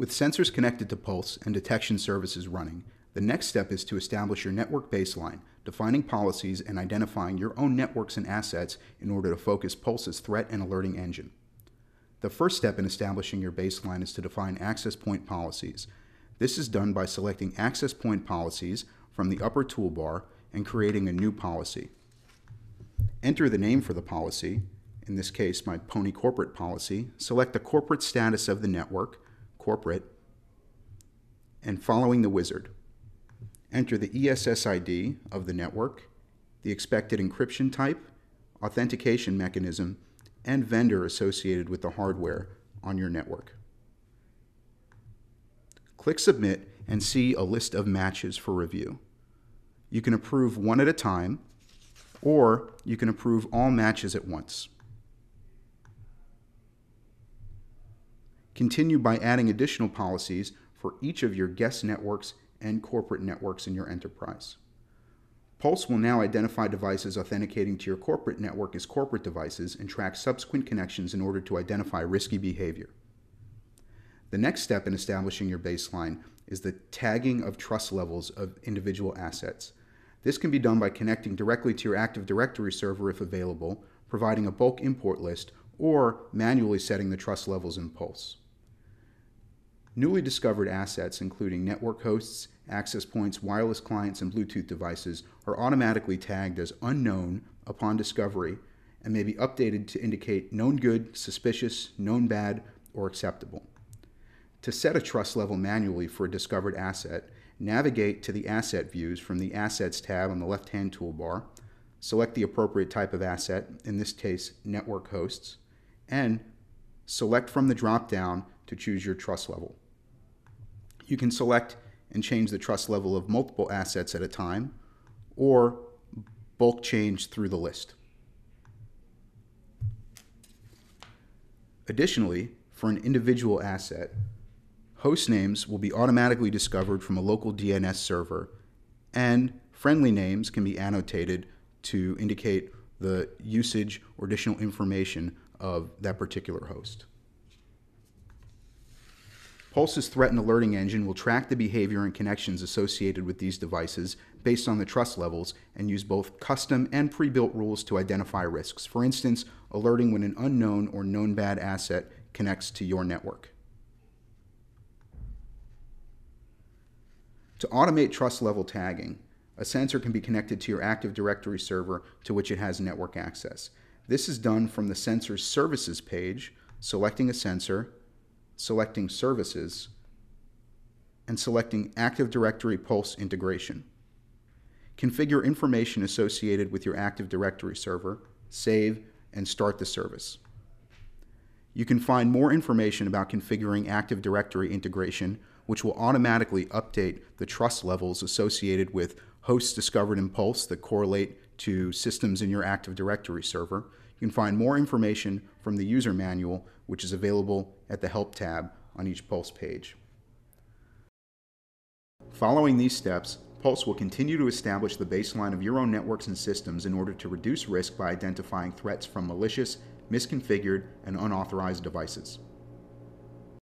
With sensors connected to Pulse and detection services running, the next step is to establish your network baseline, defining policies and identifying your own networks and assets in order to focus Pulse's threat and alerting engine. The first step in establishing your baseline is to define access point policies. This is done by selecting access point policies from the upper toolbar and creating a new policy. Enter the name for the policy, in this case my Pwnie corporate policy, select the corporate status of the network, corporate, and following the wizard. Enter the ESSID of the network, the expected encryption type, authentication mechanism, and vendor associated with the hardware on your network. Click Submit and see a list of matches for review. You can approve one at a time, or you can approve all matches at once. Continue by adding additional policies for each of your guest networks and corporate networks in your enterprise. Pulse will now identify devices authenticating to your corporate network as corporate devices and track subsequent connections in order to identify risky behavior. The next step in establishing your baseline is the tagging of trust levels of individual assets. This can be done by connecting directly to your Active Directory server if available, providing a bulk import list, or manually setting the trust levels in Pulse. Newly discovered assets, including network hosts, access points, wireless clients, and Bluetooth devices, are automatically tagged as unknown upon discovery and may be updated to indicate known good, suspicious, known bad, or acceptable. To set a trust level manually for a discovered asset, navigate to the Asset Views from the Assets tab on the left hand toolbar, select the appropriate type of asset, in this case, network hosts, and select from the drop down to choose your trust level. You can select and change the trust level of multiple assets at a time or bulk change through the list. Additionally, for an individual asset, host names will be automatically discovered from a local DNS server, and friendly names can be annotated to indicate the usage or additional information of that particular host. Pulse's threat and alerting engine will track the behavior and connections associated with these devices based on the trust levels and use both custom and pre-built rules to identify risks. For instance, alerting when an unknown or known bad asset connects to your network. To automate trust level tagging, a sensor can be connected to your Active Directory server to which it has network access. This is done from the sensor's services page, selecting a sensor, selecting Services, and selecting Active Directory Pulse integration. Configure information associated with your Active Directory server, save, and start the service. You can find more information about configuring Active Directory integration, which will automatically update the trust levels associated with hosts discovered in Pulse that correlate to systems in your Active Directory server. You can find more information from the user manual, which is available at the Help tab on each Pulse page. Following these steps, Pulse will continue to establish the baseline of your own networks and systems in order to reduce risk by identifying threats from malicious, misconfigured, and unauthorized devices.